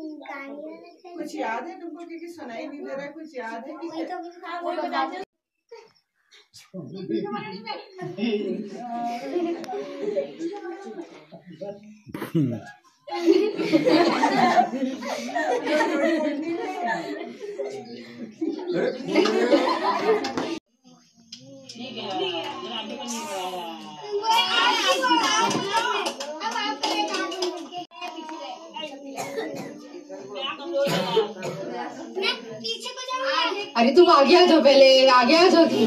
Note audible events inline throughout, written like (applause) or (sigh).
कुछ याद है तुमको? क्योंकि सुनाई नहीं दे रहा कुछ याद है? कि (laughs) अरे तुम आगे आ जाओ पहले आगे आ जाओ तुम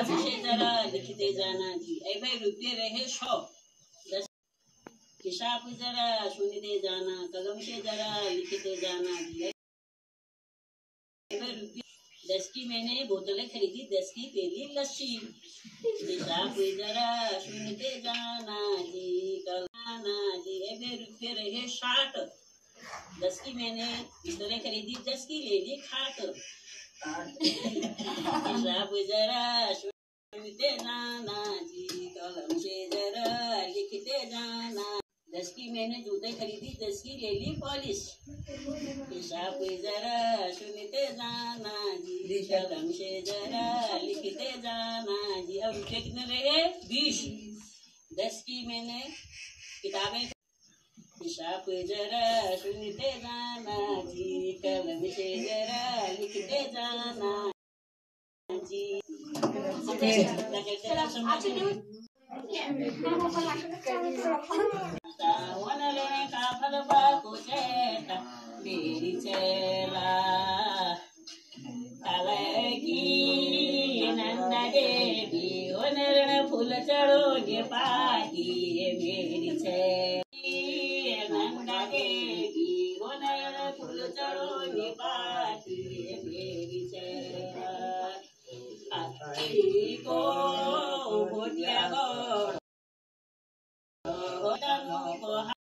ऐ भाई रुपये रहे सौ। दस हिसाब जरा सुनते जाना कलम से जरा लिखते जाना जी। ऐ भाई रुपये दस की मैंने बोतलें खरीदी दस की पहली लस्सी। जरा सुनते जाना जी कलाना जी। ऐ रुपये रहे साठ। दस की मैंने बोतलें खरीदी दस की ले ली खाट। हिसाब जरा जरा लिखते जाना दस की मैंने जूते खरीदी दस की ले ली पॉलिश। हिसाब जरा सुनते जाना जी कलम से जरा लिखते जाना जी। अब कितने रहे बीस। दस की मैंने किताबें हिसाब जरा सुनते जाना जी कलम से जरा लिखते जाना जी। फल बाको चेता मेरी चेला नंदा देवी हो। नरण फूल चढ़ोगे फूल चढ़ोगे मेरी चेला yeah.